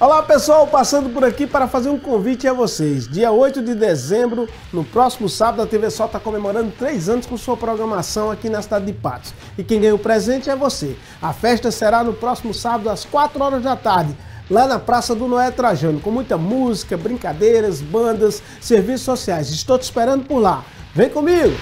Olá pessoal, passando por aqui para fazer um convite a vocês. Dia 8 de dezembro, no próximo sábado, a TV Sol está comemorando três anos com sua programação aqui na cidade de Patos. E quem ganha o presente é você. A festa será no próximo sábado, às 4 horas da tarde, lá na Praça do Noé Trajano, com muita música, brincadeiras, bandas, serviços sociais. Estou te esperando por lá. Vem comigo!